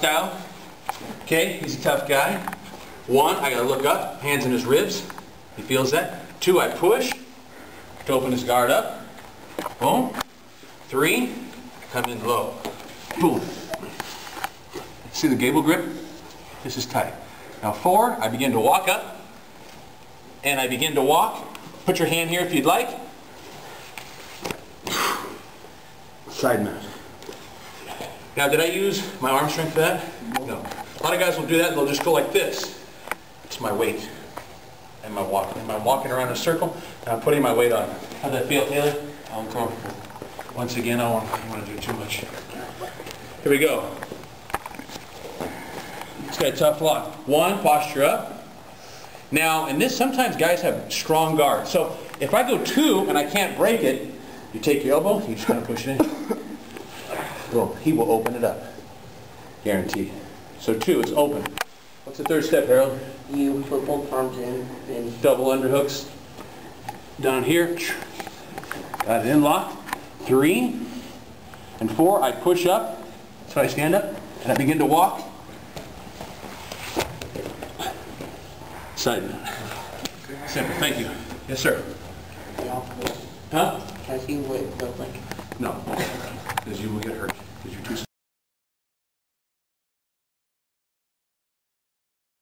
style. Okay, he's a tough guy. One, I gotta look up, hands in his ribs. He feels that. Two, I push to open his guard up. Boom. Three, come in low. Boom. See the gable grip? This is tight. Now four, I begin to walk up, and I begin to walk. Put your hand here if you'd like. Side mount. Now, did I use my arm strength for that? No. A lot of guys will do that and they'll just go like this. It's my weight. And my walk. Am I walking around in a circle? And I'm putting my weight on. How'd that feel, Taylor? Uncomfortable. Once again, I don't want, I don't want to do too much. Here we go. It's got a tough lock. One, posture up. Now, and this, sometimes guys have strong guard. So if I go two and I can't break it, you take your elbow, you just kind of push it in. He will open it up. Guaranteed. So two, it's open. What's the third step, Harold? You put both arms in and Double underhooks. Down here. Got it in lock. Three. And four, I push up. So I stand up and I begin to walk. Side. Simple. Thank you. Yes, sir. Huh? Can I see what it feels like? No. Because you will get hurt. Because you're too